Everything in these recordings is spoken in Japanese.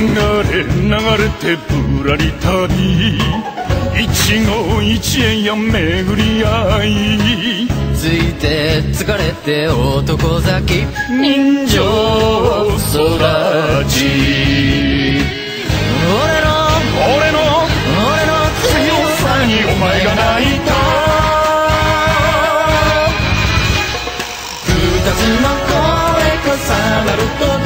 れ流れてぶらり旅。一期一会や巡り合い。ついて疲れて男咲人情育ち俺の。俺の。俺の強さにお前が泣いた。二つの声重なる時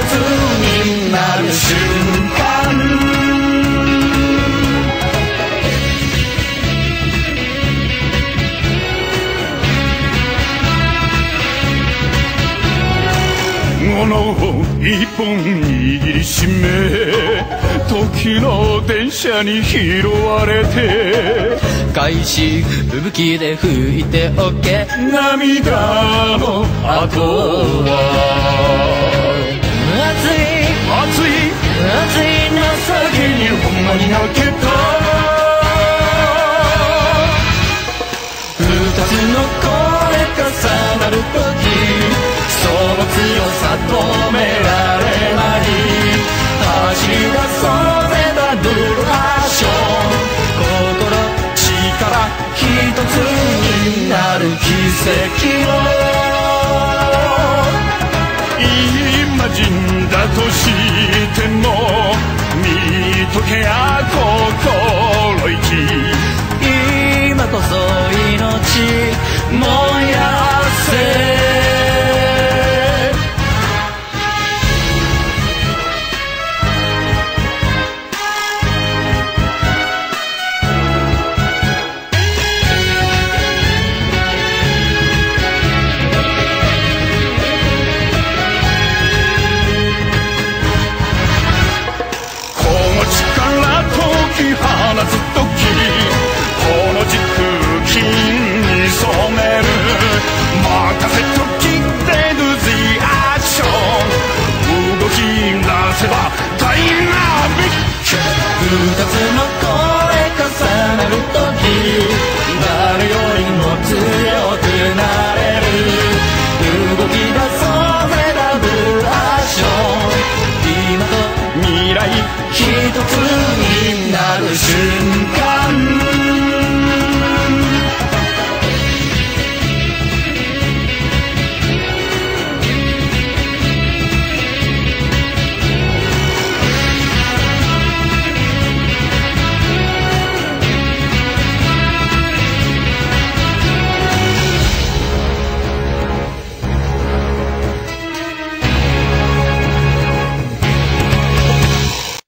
つになる瞬間。物を一本握りしめ時の電車に拾われて。開始吹雪で吹いておけ。涙の後はなる時その強さ止められない走り出そうぜダブルアクション心力一つになる奇跡を魔人だとしても見とけや心意気。せばダイナミック二つの